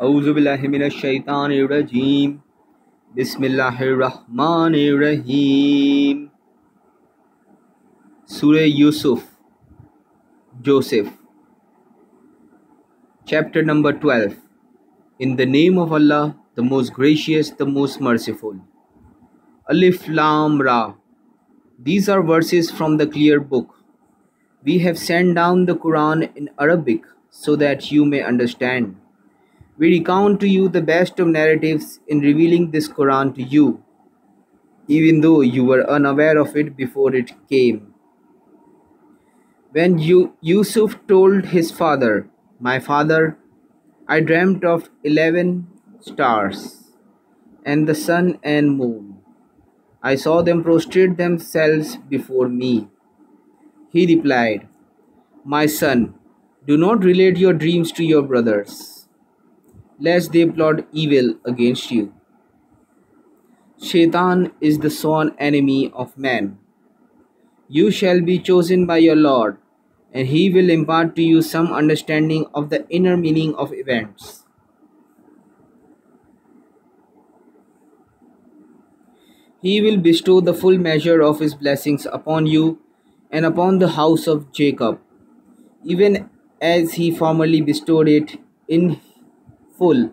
Auzubillahiminashaitanirrajim. Bismillahirrahmanirrahim. Surah Yusuf, Joseph. Chapter number 12. In the name of Allah, the most gracious, the most merciful. Alif Lam Ra. These are verses from the clear book. We have sent down the Quran in Arabic so that you may understand. We recount to you the best of narratives in revealing this Quran to you, even though you were unaware of it before it came. When you, Yusuf told his father, My father, I dreamt of eleven stars, and the sun and moon. I saw them prostrate themselves before me. He replied, My son, do not relate your dreams to your brothers lest they plot evil against you. Shaitan is the sworn enemy of man. You shall be chosen by your Lord, and he will impart to you some understanding of the inner meaning of events. He will bestow the full measure of his blessings upon you and upon the house of Jacob, even as he formerly bestowed it in full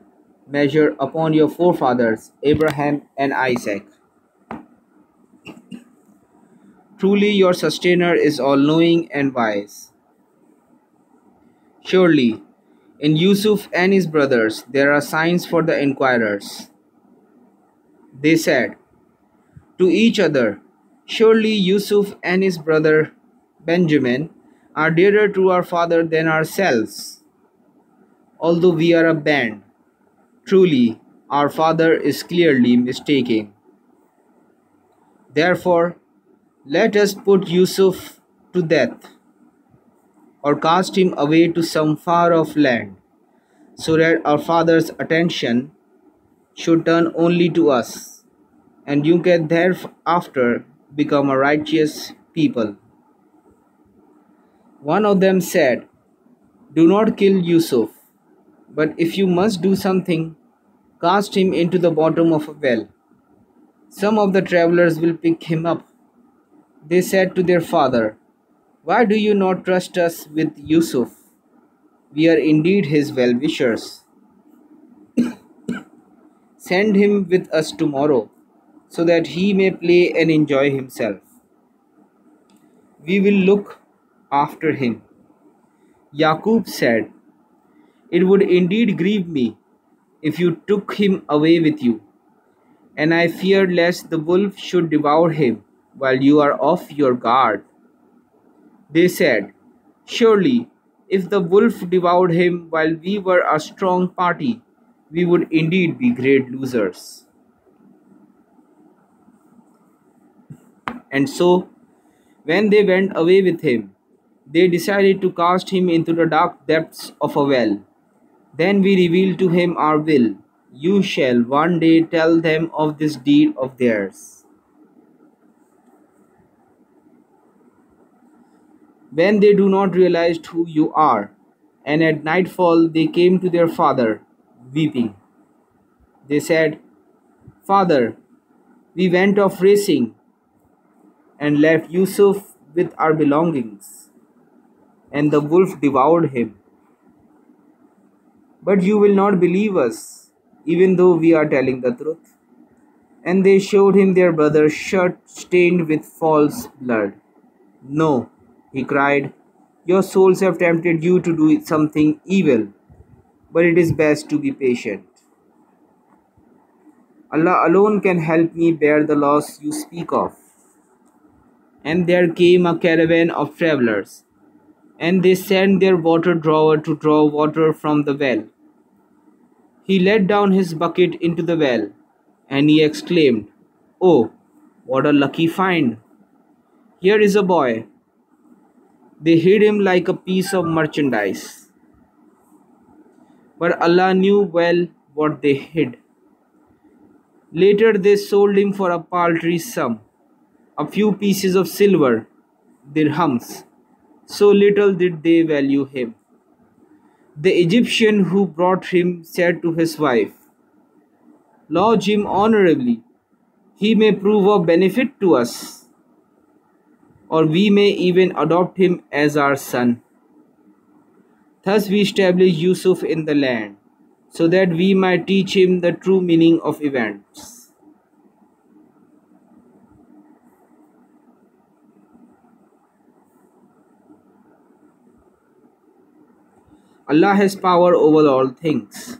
measure upon your forefathers Abraham and Isaac. Truly, your sustainer is all knowing and wise. Surely, in Yusuf and his brothers, there are signs for the inquirers. They said to each other, Surely Yusuf and his brother Benjamin are dearer to our father than ourselves although we are a band. Truly, our Father is clearly mistaken. Therefore, let us put Yusuf to death, or cast him away to some far off land, so that our Father's attention should turn only to us, and you can thereafter become a righteous people. One of them said, Do not kill Yusuf but if you must do something, cast him into the bottom of a well. Some of the travelers will pick him up. They said to their father, Why do you not trust us with Yusuf? We are indeed his well wishers. Send him with us tomorrow, so that he may play and enjoy himself. We will look after him. Yaqub said, it would indeed grieve me if you took him away with you, and I fear lest the wolf should devour him while you are off your guard. They said, Surely, if the wolf devoured him while we were a strong party, we would indeed be great losers. And so, when they went away with him, they decided to cast him into the dark depths of a well then we revealed to him our will. You shall one day tell them of this deed of theirs. When they do not realize who you are, and at nightfall they came to their father, weeping. They said, Father, we went off racing and left Yusuf with our belongings, and the wolf devoured him. But you will not believe us, even though we are telling the truth. And they showed him their brother's shirt stained with false blood. No, he cried, your souls have tempted you to do something evil, but it is best to be patient. Allah alone can help me bear the loss you speak of. And there came a caravan of travelers, and they sent their water drawer to draw water from the well. He let down his bucket into the well, and he exclaimed, Oh, what a lucky find! Here is a boy. They hid him like a piece of merchandise. But Allah knew well what they hid. Later they sold him for a paltry sum, a few pieces of silver, dirhams. So little did they value him. The Egyptian who brought him said to his wife, Lodge him honorably. He may prove of benefit to us, or we may even adopt him as our son. Thus we established Yusuf in the land, so that we might teach him the true meaning of events. Allah has power over all things.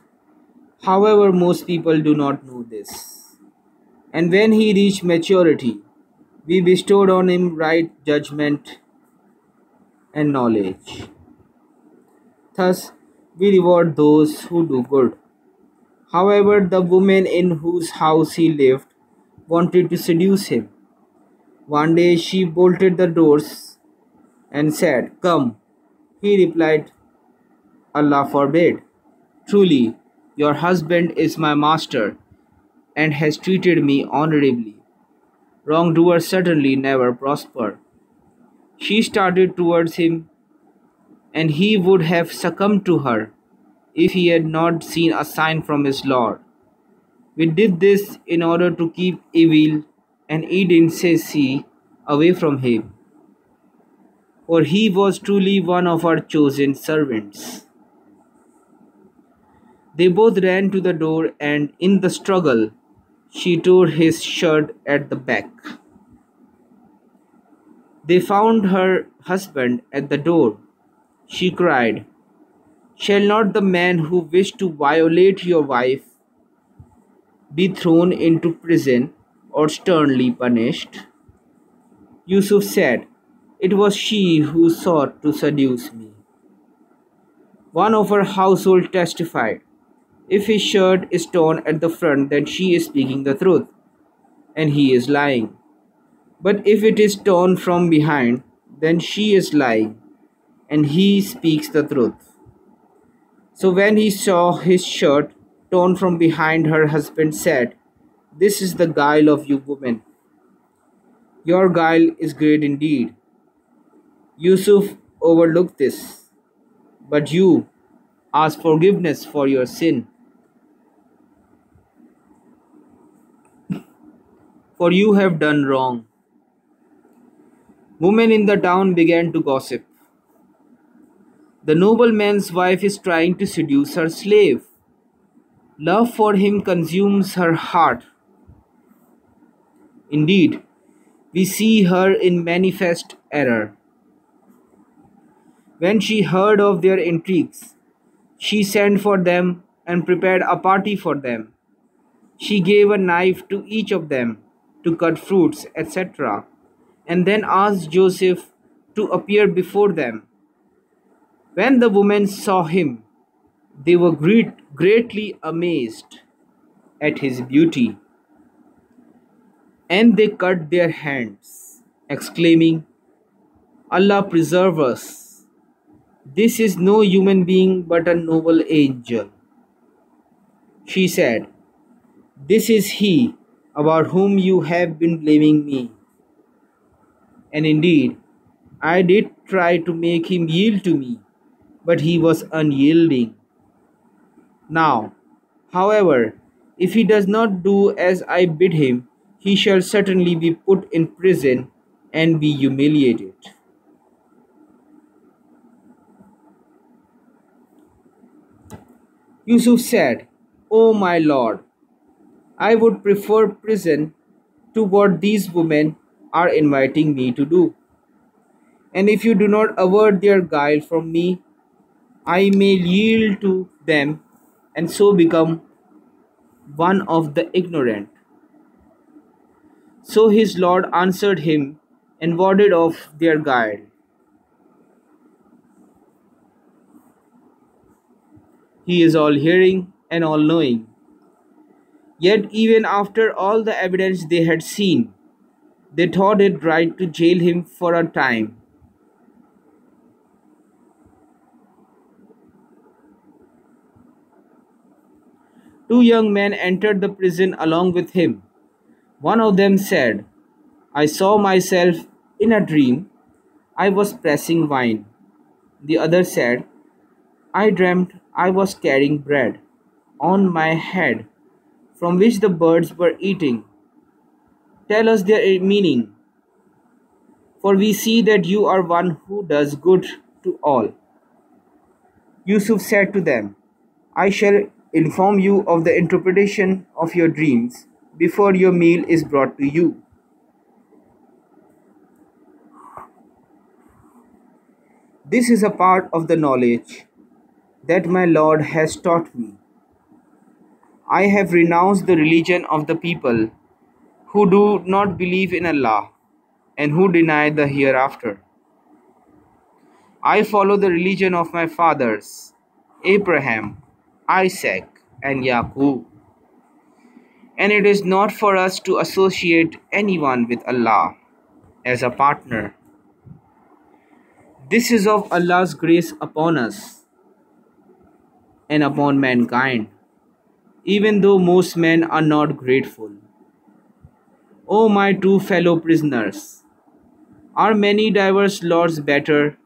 However, most people do not know this. And when he reached maturity, we bestowed on him right judgment and knowledge. Thus, we reward those who do good. However, the woman in whose house he lived wanted to seduce him. One day she bolted the doors and said, Come. He replied, Allah forbid. Truly, your husband is my master and has treated me honorably. Wrongdoers certainly never prosper. She started towards him, and he would have succumbed to her if he had not seen a sign from his Lord. We did this in order to keep evil and indecency away from him, for he was truly one of our chosen servants. They both ran to the door, and in the struggle, she tore his shirt at the back. They found her husband at the door. She cried, Shall not the man who wished to violate your wife be thrown into prison or sternly punished? Yusuf said, It was she who sought to seduce me. One of her household testified, if his shirt is torn at the front, then she is speaking the truth, and he is lying. But if it is torn from behind, then she is lying, and he speaks the truth. So when he saw his shirt torn from behind, her husband said, This is the guile of you women. Your guile is great indeed. Yusuf overlooked this, but you ask forgiveness for your sin. For you have done wrong. Women in the town began to gossip. The nobleman's wife is trying to seduce her slave. Love for him consumes her heart. Indeed, we see her in manifest error. When she heard of their intrigues, she sent for them and prepared a party for them. She gave a knife to each of them to cut fruits, etc., and then asked Joseph to appear before them. When the women saw him, they were great, greatly amazed at his beauty, and they cut their hands, exclaiming, Allah preserve us! This is no human being but a noble angel. She said, This is he about whom you have been blaming me. And indeed, I did try to make him yield to me, but he was unyielding. Now, however, if he does not do as I bid him, he shall certainly be put in prison and be humiliated. Yusuf said, O my lord, I would prefer prison to what these women are inviting me to do. And if you do not avert their guile from me, I may yield to them and so become one of the ignorant. So his Lord answered him and warded off their guile. He is all hearing and all knowing. Yet, even after all the evidence they had seen, they thought it right to jail him for a time. Two young men entered the prison along with him. One of them said, I saw myself in a dream. I was pressing wine. The other said, I dreamt I was carrying bread on my head from which the birds were eating. Tell us their eh, meaning, for we see that you are one who does good to all. Yusuf said to them, I shall inform you of the interpretation of your dreams before your meal is brought to you. This is a part of the knowledge that my Lord has taught me. I have renounced the religion of the people who do not believe in Allah and who deny the hereafter. I follow the religion of my fathers, Abraham, Isaac, and Yaqub. And it is not for us to associate anyone with Allah as a partner. This is of Allah's grace upon us and upon mankind, even though most men are not grateful. O my two fellow prisoners, are many diverse lords better?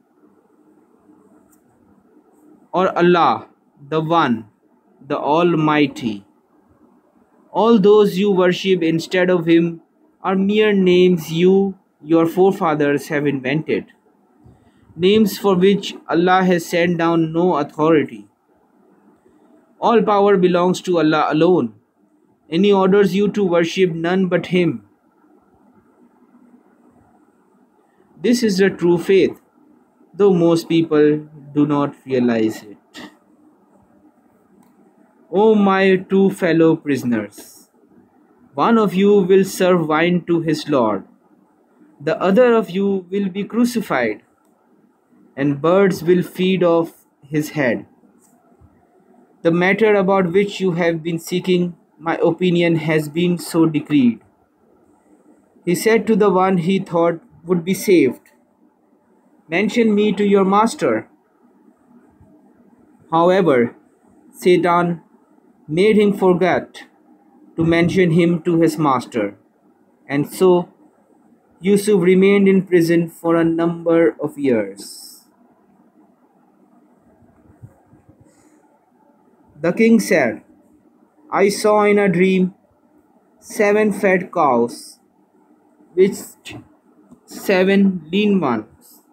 Or Allah, the One, the Almighty? All those you worship instead of Him are mere names you, your forefathers, have invented names for which Allah has sent down no authority. All power belongs to Allah alone, and He orders you to worship none but Him. This is the true faith, though most people do not realize it. O my two fellow prisoners, one of you will serve wine to his Lord, the other of you will be crucified and birds will feed off his head. The matter about which you have been seeking my opinion has been so decreed. He said to the one he thought would be saved, Mention me to your master. However, Satan made him forget to mention him to his master, and so Yusuf remained in prison for a number of years. The king said, I saw in a dream seven fat cows, which seven lean ones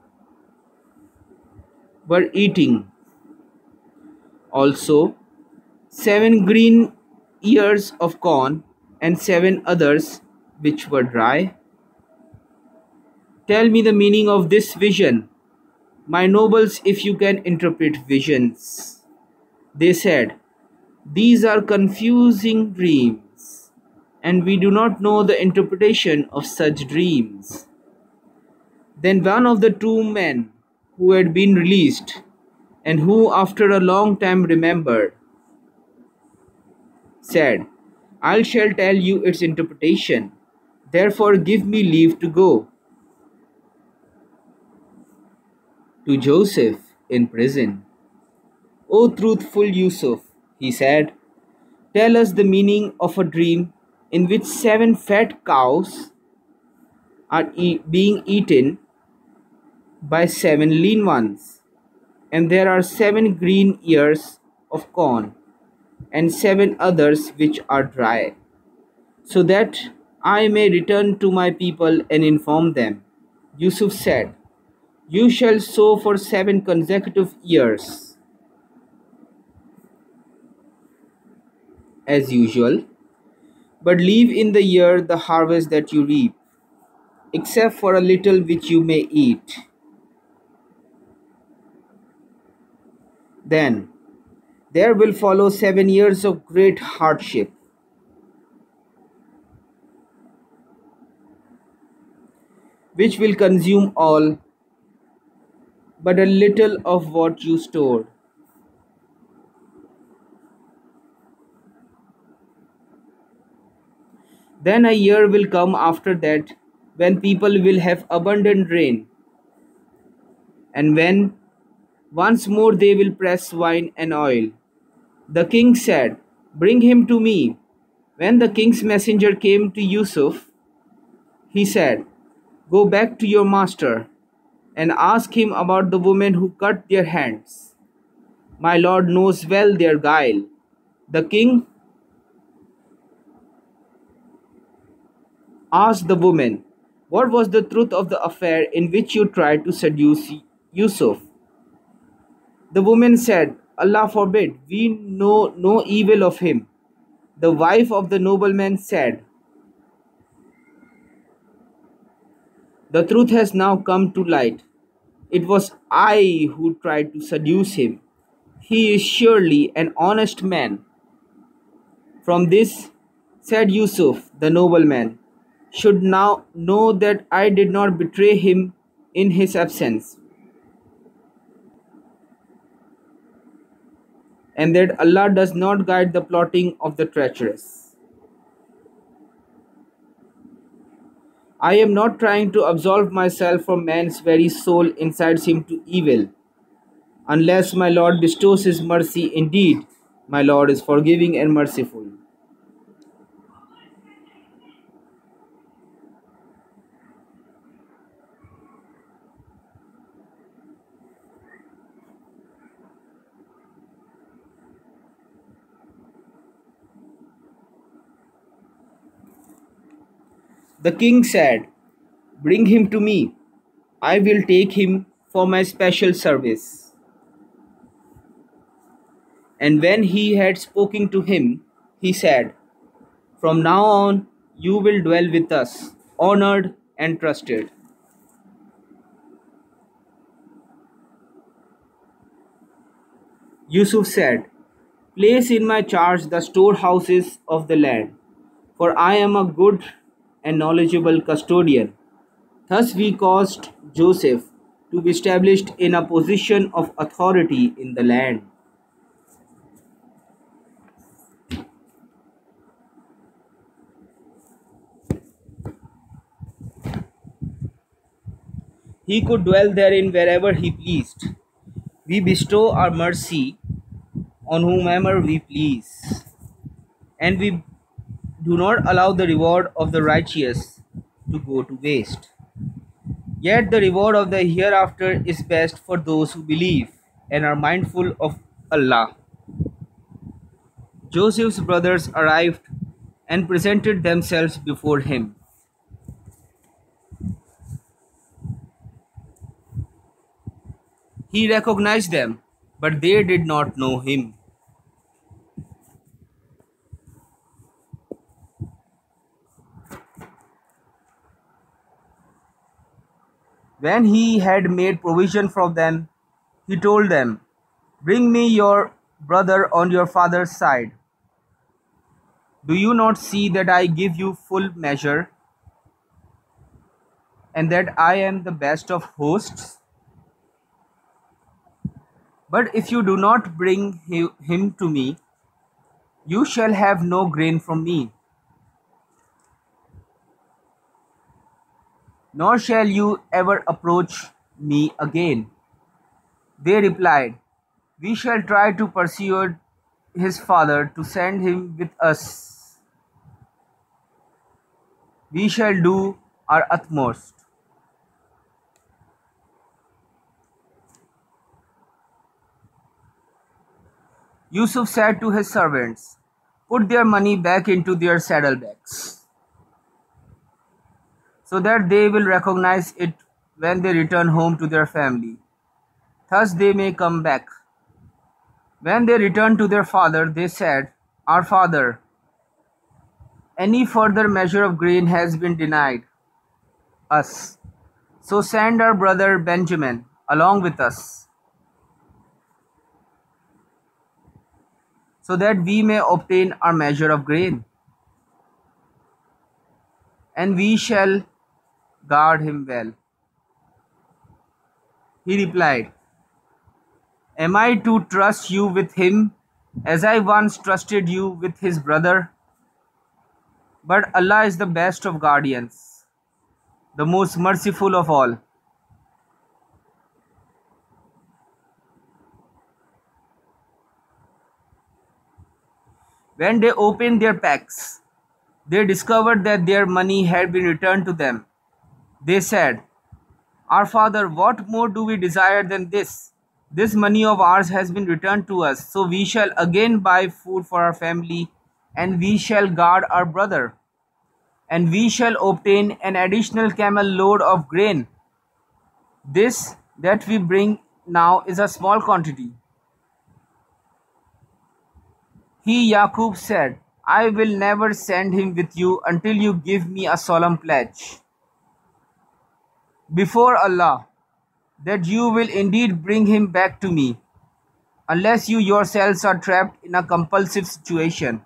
were eating. Also, seven green ears of corn and seven others which were dry. Tell me the meaning of this vision, my nobles, if you can interpret visions. They said, These are confusing dreams, and we do not know the interpretation of such dreams. Then one of the two men who had been released, and who after a long time remembered, said, I shall tell you its interpretation. Therefore, give me leave to go. To Joseph in prison. O truthful Yusuf, he said, tell us the meaning of a dream in which seven fat cows are e- being eaten by seven lean ones, and there are seven green ears of corn, and seven others which are dry, so that I may return to my people and inform them. Yusuf said, You shall sow for seven consecutive years as usual, but leave in the year the harvest that you reap, except for a little which you may eat. Then there will follow seven years of great hardship. Which will consume all but a little of what you stored. Then a year will come after that when people will have abundant rain, and when once more they will press wine and oil. The king said, Bring him to me. When the king's messenger came to Yusuf, he said, Go back to your master and ask him about the women who cut their hands. My lord knows well their guile. The king asked the woman, What was the truth of the affair in which you tried to seduce Yusuf? The woman said, Allah forbid, we know no evil of him. The wife of the nobleman said, The truth has now come to light. It was I who tried to seduce him. He is surely an honest man. From this, said Yusuf, the nobleman, should now know that I did not betray him in his absence, and that Allah does not guide the plotting of the treacherous. I am not trying to absolve myself from man's very soul incites him to evil. Unless my Lord bestows his mercy, indeed, my Lord is forgiving and merciful. The king said, Bring him to me. I will take him for my special service. And when he had spoken to him, he said, From now on you will dwell with us, honored and trusted. Yusuf said, Place in my charge the storehouses of the land, for I am a good and knowledgeable custodian. Thus, we caused Joseph to be established in a position of authority in the land. He could dwell therein wherever he pleased. We bestow our mercy on whomever we please, and we do not allow the reward of the righteous to go to waste. Yet the reward of the hereafter is best for those who believe and are mindful of Allah. Joseph's brothers arrived and presented themselves before him. He recognized them, but they did not know him. When he had made provision for them, he told them, Bring me your brother on your father's side. Do you not see that I give you full measure, and that I am the best of hosts? But if you do not bring him to me, you shall have no grain from me. Nor shall you ever approach me again. They replied, We shall try to persuade his father to send him with us. We shall do our utmost. Yusuf said to his servants, Put their money back into their saddlebags so that they will recognize it when they return home to their family. Thus they may come back. When they returned to their father, they said, Our father, any further measure of grain has been denied us. So send our brother Benjamin along with us, so that we may obtain our measure of grain. And we shall guard him well. He replied, Am I to trust you with him as I once trusted you with his brother? But Allah is the best of guardians, the most merciful of all. When they opened their packs, they discovered that their money had been returned to them they said, Our father, what more do we desire than this? This money of ours has been returned to us, so we shall again buy food for our family, and we shall guard our brother, and we shall obtain an additional camel load of grain. This that we bring now is a small quantity. He, Yaqub, said, I will never send him with you until you give me a solemn pledge before Allah that you will indeed bring him back to me, unless you yourselves are trapped in a compulsive situation.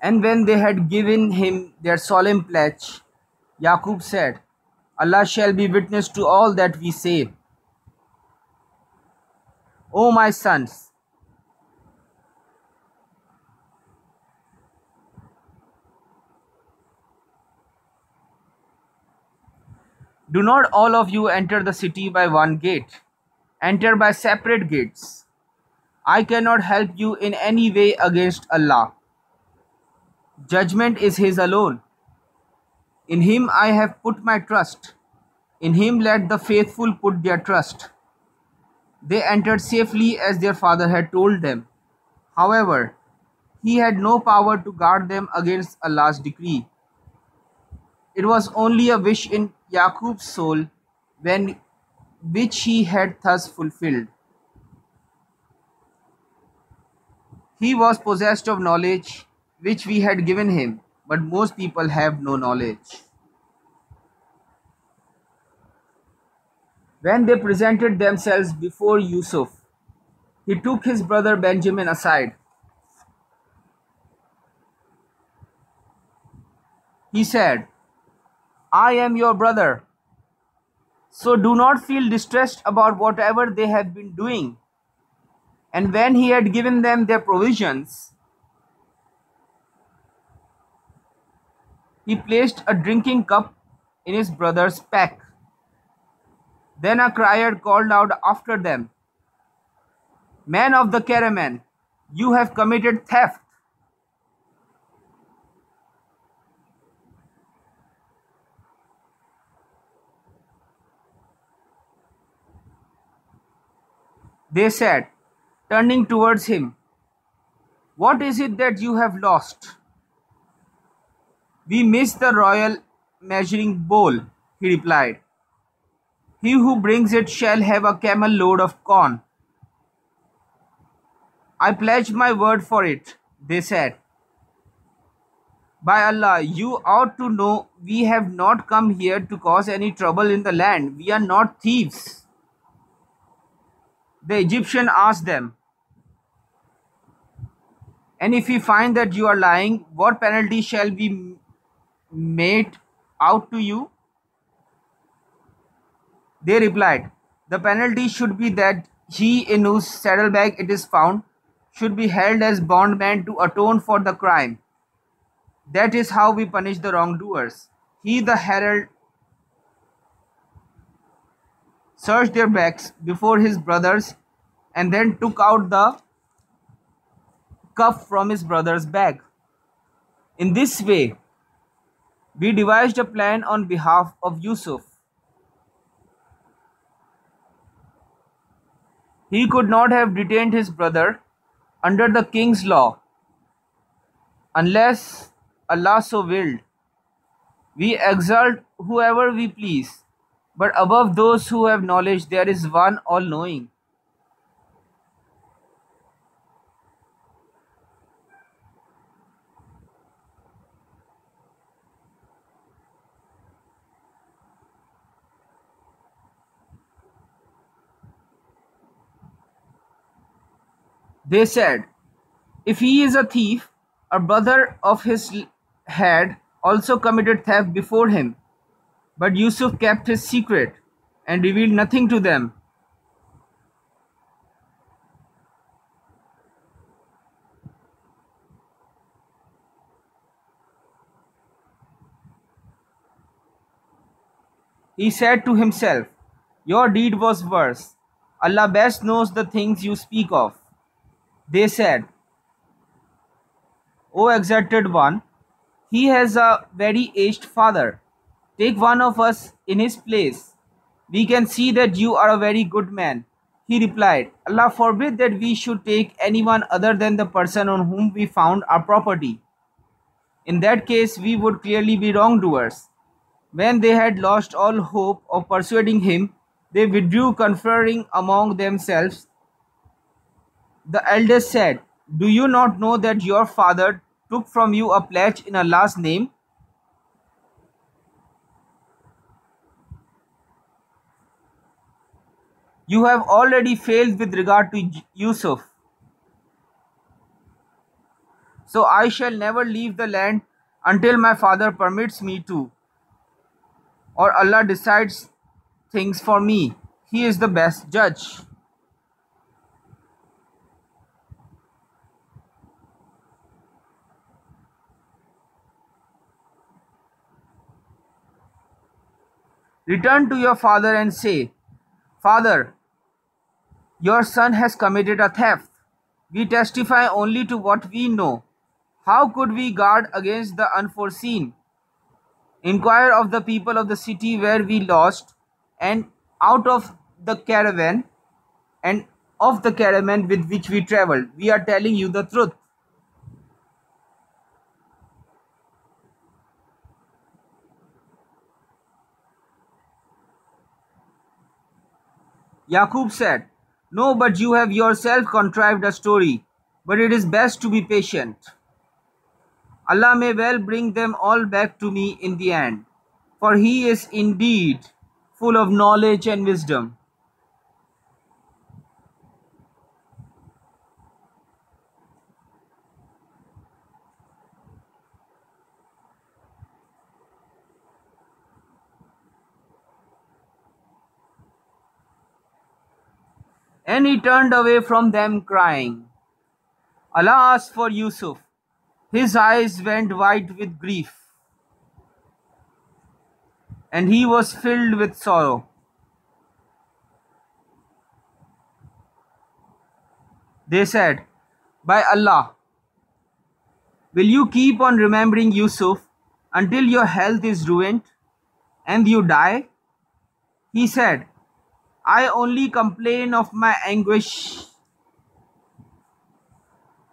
And when they had given him their solemn pledge, Yaqub said, Allah shall be witness to all that we say. O my sons, Do not all of you enter the city by one gate. Enter by separate gates. I cannot help you in any way against Allah. Judgment is His alone. In Him I have put my trust. In Him let the faithful put their trust. They entered safely as their father had told them. However, he had no power to guard them against Allah's decree. It was only a wish in Yaqub's soul when which he had thus fulfilled. He was possessed of knowledge which we had given him, but most people have no knowledge. When they presented themselves before Yusuf, he took his brother Benjamin aside. He said, I am your brother. So do not feel distressed about whatever they have been doing. And when he had given them their provisions, he placed a drinking cup in his brother's pack. Then a crier called out after them, Men of the caravan, you have committed theft. They said, turning towards him, What is it that you have lost? We missed the royal measuring bowl, he replied. He who brings it shall have a camel load of corn. I pledge my word for it, they said. By Allah, you ought to know we have not come here to cause any trouble in the land. We are not thieves. The Egyptian asked them, And if we find that you are lying, what penalty shall be made out to you? They replied, The penalty should be that he in whose saddlebag it is found should be held as bondman to atone for the crime. That is how we punish the wrongdoers. He, the herald, searched their backs before his brothers and then took out the cuff from his brother's bag. In this way, we devised a plan on behalf of Yusuf. He could not have detained his brother under the king's law unless Allah so willed. We exalt whoever we please, but above those who have knowledge, there is one all knowing. They said, If he is a thief, a brother of his had also committed theft before him. But Yusuf kept his secret and revealed nothing to them. He said to himself, Your deed was worse. Allah best knows the things you speak of. They said, O exalted one, he has a very aged father. Take one of us in his place, We can see that you are a very good man. He replied, Allah forbid that we should take anyone other than the person on whom we found our property. In that case, we would clearly be wrongdoers. When they had lost all hope of persuading him, they withdrew, conferring among themselves. The eldest said, Do you not know that your father took from you a pledge in Allah's name? You have already failed with regard to Yusuf. So I shall never leave the land until my father permits me to, or Allah decides things for me. He is the best judge. Return to your father and say, Father, your son has committed a theft. We testify only to what we know. How could we guard against the unforeseen? Inquire of the people of the city where we lost, and out of the caravan, and of the caravan with which we traveled. We are telling you the truth. Yaqub said, no, but you have yourself contrived a story. But it is best to be patient. Allah may well bring them all back to me in the end, for He is indeed full of knowledge and wisdom. And he turned away from them crying. Allah asked for Yusuf. His eyes went white with grief. And he was filled with sorrow. They said, By Allah, will you keep on remembering Yusuf until your health is ruined and you die? He said, I only complain of my anguish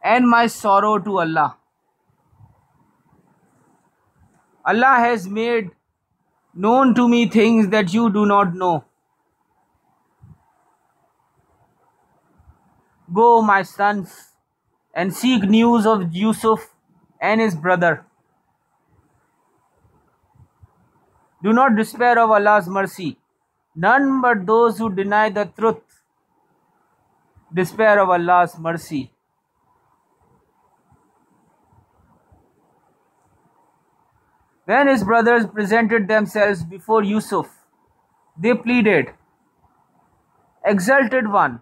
and my sorrow to Allah. Allah has made known to me things that you do not know. Go, my sons, and seek news of Yusuf and his brother. Do not despair of Allah's mercy. None but those who deny the truth despair of Allah's mercy. When his brothers presented themselves before Yusuf, they pleaded, Exalted One,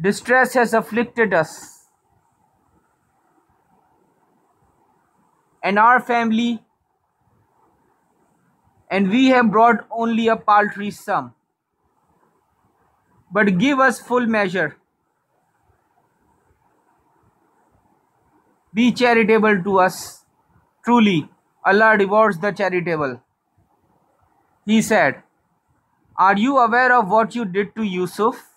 distress has afflicted us, and our family and we have brought only a paltry sum. But give us full measure. Be charitable to us. Truly, Allah rewards the charitable. He said, Are you aware of what you did to Yusuf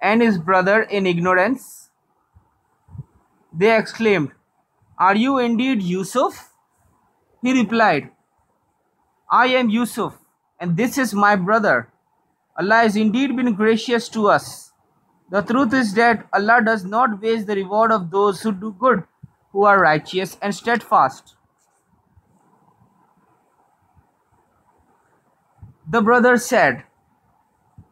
and his brother in ignorance? They exclaimed, Are you indeed Yusuf? He replied, I am Yusuf, and this is my brother. Allah has indeed been gracious to us. The truth is that Allah does not waste the reward of those who do good, who are righteous and steadfast. The brother said,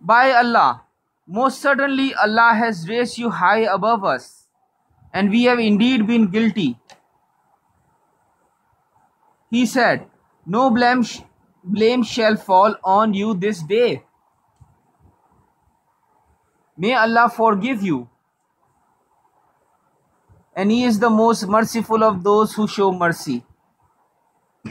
By Allah, most certainly Allah has raised you high above us, and we have indeed been guilty. He said, no blame, sh- blame shall fall on you this day. May Allah forgive you. And He is the most merciful of those who show mercy.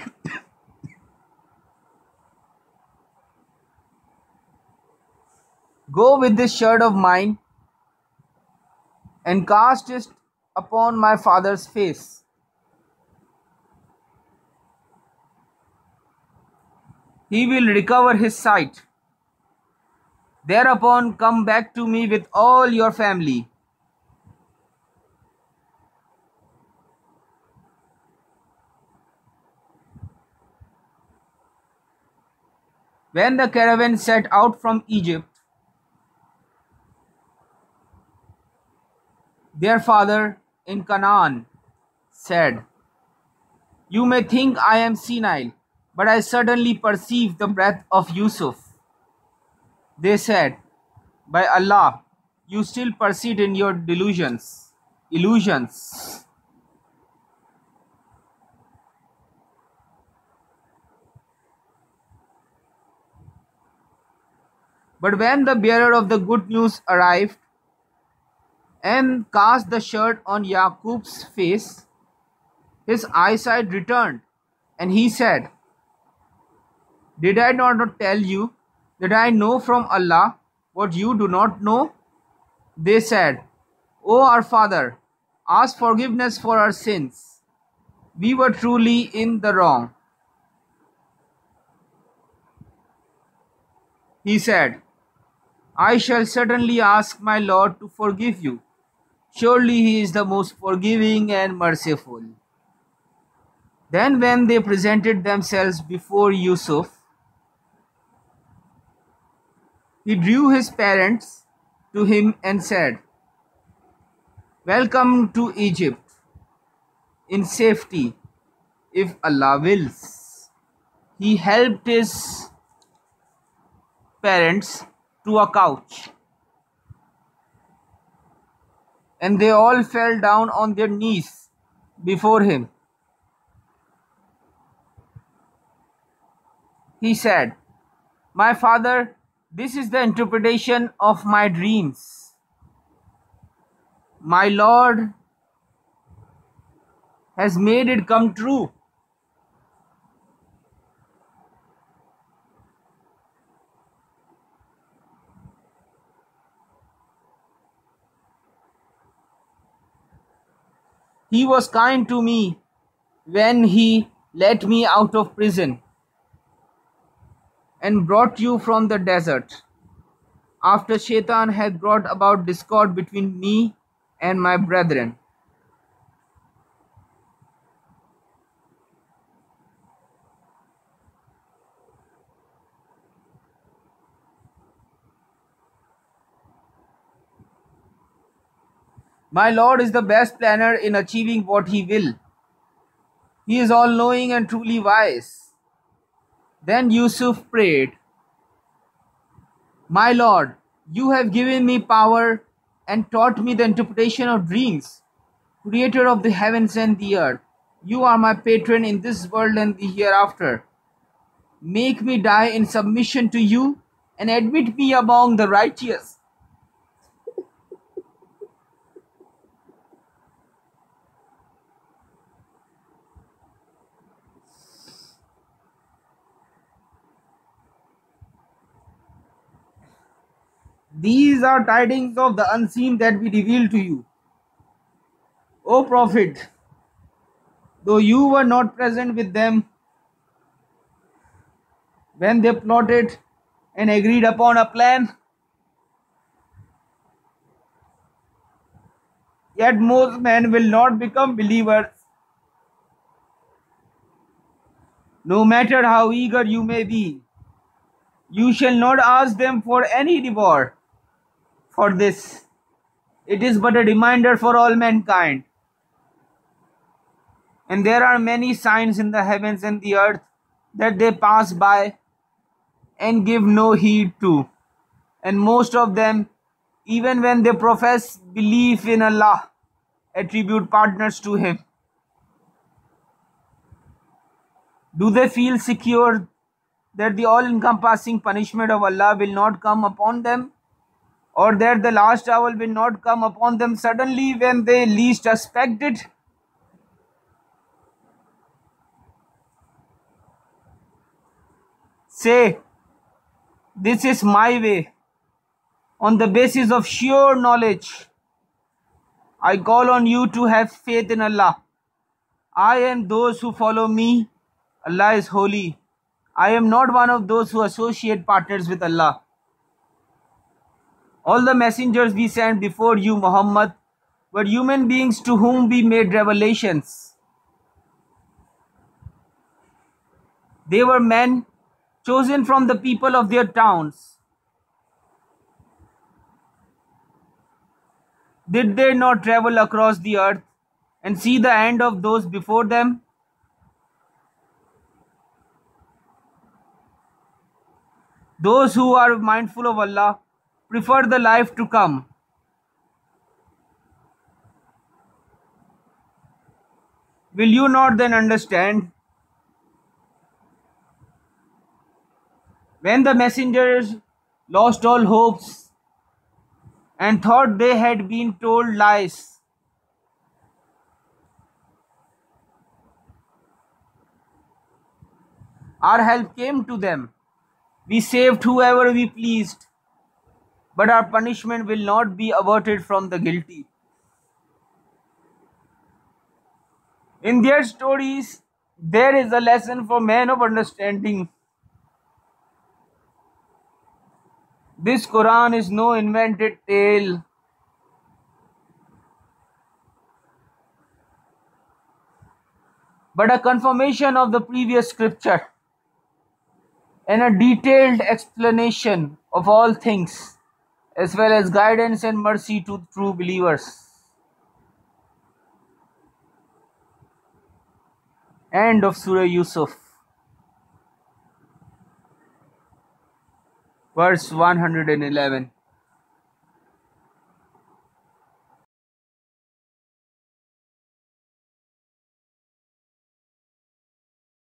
Go with this shirt of mine and cast it upon my father's face. He will recover his sight Thereupon come back to me with all your family. When the caravan set out from Egypt, their father in Canaan said, You may think I am senile, but I suddenly perceived the breath of Yusuf. They said, By Allah, you still persist in your delusions, illusions. But when the bearer of the good news arrived and cast the shirt on Yaqub's face, his eyesight returned, and he said, Did I not tell you that I know from Allah what you do not know? They said, O our father, ask forgiveness for our sins. We were truly in the wrong. He said, I shall certainly ask my Lord to forgive you. Surely he is the most forgiving and merciful. Then, when they presented themselves before Yusuf, he drew his parents to him and said, Welcome to Egypt in safety, if Allah wills. He helped his parents to a couch. And they all fell down on their knees before him. He said, My father, this is the interpretation of my dreams. My Lord has made it come true. He was kind to me when he let me out of prison and brought you from the desert after Shaitan had brought about discord between me and my brethren. My Lord is the best planner in achieving what He will. He is all knowing and truly wise. Then Yusuf prayed, My Lord, you have given me power and taught me the interpretation of dreams, creator of the heavens and the earth. You are my patron in this world and the hereafter. Make me die in submission to you and admit me among the righteous. These are tidings of the unseen that we reveal to you. O Prophet, though you were not present with them when they plotted and agreed upon a plan, yet most men will not become believers. No matter how eager you may be, you shall not ask them for any reward for this. It is but a reminder for all mankind. And there are many signs in the heavens and the earth that they pass by and give no heed to. And most of them, even when they profess belief in Allah, attribute partners to Him. Do they feel secure that the all encompassing punishment of Allah will not come upon them? Or that the last hour will not come upon them suddenly when they least expect it? Say, this is my way, on the basis of sure knowledge. I call on you to have faith in Allah. I and those who follow me, Allah is holy. I am not one of those who associate partners with Allah. All the messengers we sent before you, Muhammad, were human beings to whom we made revelations. They were men chosen from the people of their towns. Did they not travel across the earth and see the end of those before them? Those who are mindful of Allah prefer the life to come. Will you not then understand? When the messengers lost all hopes and thought they had been told lies, our help came to them. We saved whoever we pleased but our punishment will not be averted from the guilty. In their stories, there is a lesson for men of understanding. This Quran is no invented tale. But a confirmation of the previous scripture and a detailed explanation of all things as well as guidance and mercy to true believers. End of Surah Yusuf. Verse 111.